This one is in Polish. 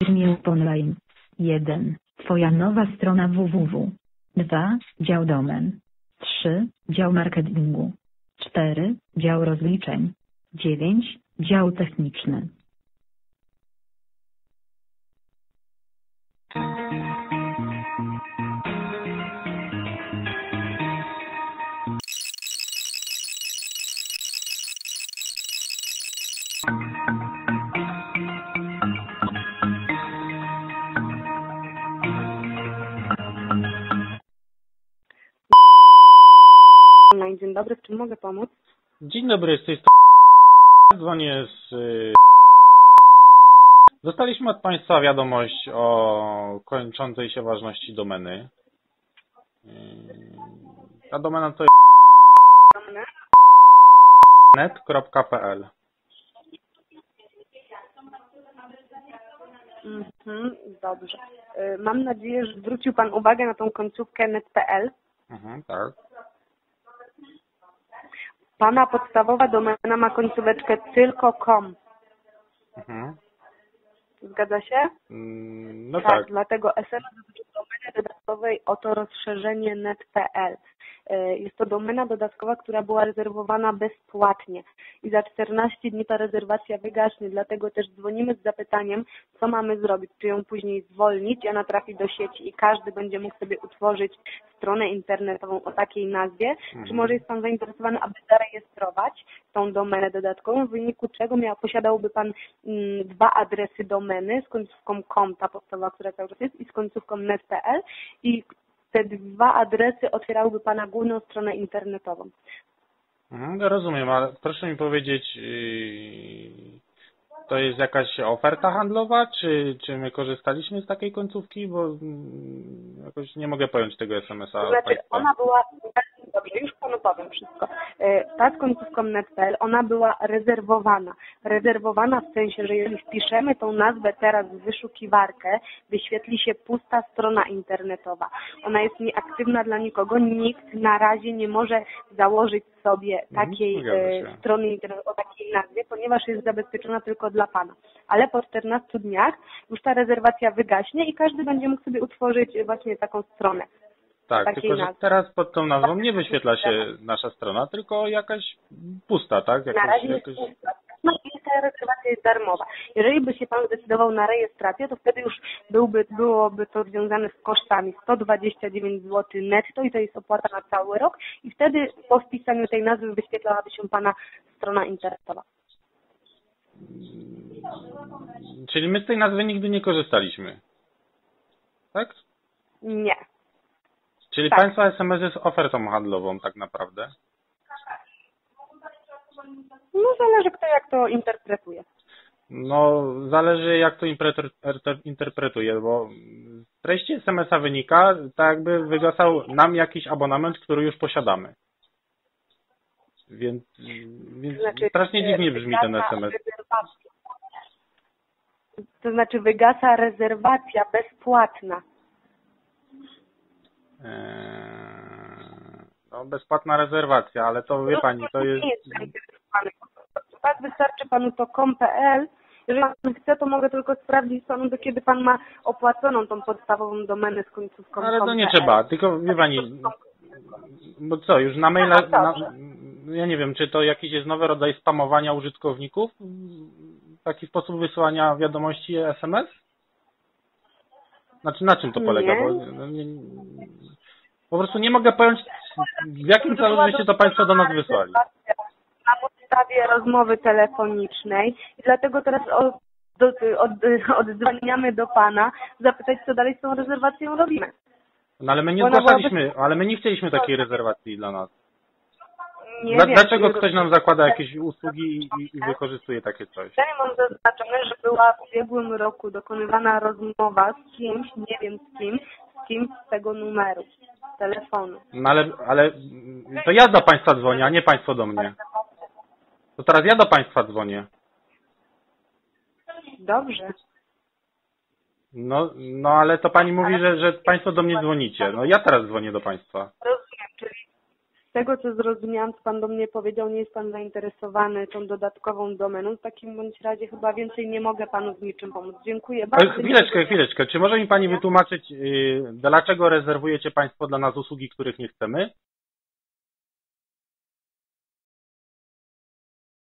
Gmail online. 1. Twoja nowa strona www. 2. Dział domen. 3. Dział marketingu. 4. Dział rozliczeń. 9. Dział techniczny. Dzień dobry, w czym mogę pomóc? Dzień dobry, z tej strony dzwonię z... y, Dostaliśmy od Państwa wiadomość o kończącej się ważności domeny. Y, Ta domena to jest net.pl. Mhm, dobrze. Y, Mam nadzieję, że zwrócił Pan uwagę na tą końcówkę net.pl. Mhm, tak. Pana podstawowa domena ma końcóweczkę tylko com. Mhm. Zgadza się? Mm, No tak. Dlatego SMS dotyczy domeny dodatkowej o to rozszerzenie net.pl. Y, Jest to domena dodatkowa, która była rezerwowana bezpłatnie. I za 14 dni ta rezerwacja wygaśnie, dlatego też dzwonimy z zapytaniem, co mamy zrobić, czy ją później zwolnić, ona trafi do sieci i każdy będzie mógł sobie utworzyć stronę internetową o takiej nazwie, czy może jest Pan zainteresowany, aby zarejestrować tą domenę dodatkową, w wyniku czego miał, posiadałby Pan mm, dwa adresy domeny z końcówką com, ta podstawowa, która cały czas jest, i z końcówką net.pl i te dwa adresy otwierałyby Pana główną stronę internetową. Mhm, rozumiem, ale proszę mi powiedzieć, yy, to jest jakaś oferta handlowa, czy, czy my korzystaliśmy z takiej końcówki, bo mm, jakoś nie mogę pojąć tego SMS-a znaczy, ona była, dobrze, już powiem wszystko. E, Ta z końcówką net.pl, ona była rezerwowana. Rezerwowana w sensie, że jeżeli wpiszemy tą nazwę teraz w wyszukiwarkę, wyświetli się pusta strona internetowa. Ona jest nieaktywna dla nikogo, nikt na razie nie może założyć sobie Mhm, takiej e, strony internetowej o takiej nazwie, ponieważ jest zabezpieczona tylko dla Pana. Ale po 14 dniach już ta rezerwacja wygaśnie i każdy będzie mógł sobie utworzyć właśnie taką stronę. Tak, tylko że nazwy. teraz pod tą nazwą nie wyświetla się nasza strona, tylko jakaś pusta, tak? Na razie jest pusta. No i ta rezerwacja jest darmowa. Jeżeli by się Pan zdecydował na rejestrację, to wtedy już byłby, byłoby to związane z kosztami 129 zł netto i to jest opłata na cały rok i wtedy po wpisaniu tej nazwy wyświetlałaby się Pana strona internetowa. Czyli my z tej nazwy nigdy nie korzystaliśmy. Tak? Nie. Czyli Tak. Państwa SMS jest ofertą handlową tak naprawdę. No zależy kto jak to interpretuje. No, zależy jak to interpre- inter- interpretuje, bo z treści SMS-a wynika, tak jakby wygasał nam jakiś abonament, który już posiadamy. Więc, więc Znaczy, strasznie dziwnie e, brzmi ten SMS. To znaczy wygasa rezerwacja bezpłatna. No, bezpłatna rezerwacja, ale to wie Pani, to jest... Nie jest. Tak wystarczy panu to com.pl. Jeżeli pan chce, to mogę tylko sprawdzić panu, do kiedy pan ma opłaconą tą podstawową domenę z końcówką Ale to nie trzeba, tylko wie Pani, bo co, już na maila, Aha, na, ja nie wiem, czy to jakiś jest nowy rodzaj spamowania użytkowników? Taki sposób wysyłania wiadomości SMS? Znaczy na czym to polega? Nie. Bo, no, nie, po prostu nie mogę pojąć, w jakim celu żeście to Państwo do nas wysłali. Na podstawie rozmowy telefonicznej i dlatego teraz od, do, od, oddzwaniamy do pana, zapytać, co dalej z tą rezerwacją robimy. No ale my nie Ona zgłaszaliśmy, ale my nie chcieliśmy takiej rezerwacji dla nas. Nie Dla, wiem, dlaczego ktoś nam zakłada jakieś usługi i, i wykorzystuje takie coś? Ja mam zaznaczone, że była w ubiegłym roku dokonywana rozmowa z kimś, nie wiem z kim, z kimś z tego numeru telefonu. No ale, ale to ja do Państwa dzwonię, a nie Państwo do mnie. To teraz ja do Państwa dzwonię. Dobrze. No, no ale to Pani mówi, że, że Państwo do mnie dzwonicie. No ja teraz dzwonię do Państwa. Tego co zrozumiałam, co Pan do mnie powiedział, nie jest Pan zainteresowany tą dodatkową domeną. W takim bądź razie chyba więcej nie mogę Panu z niczym pomóc. Dziękuję bardzo. Ale chwileczkę, chwileczkę. Czy może mi Pani wytłumaczyć, yy, dlaczego rezerwujecie Państwo dla nas usługi, których nie chcemy?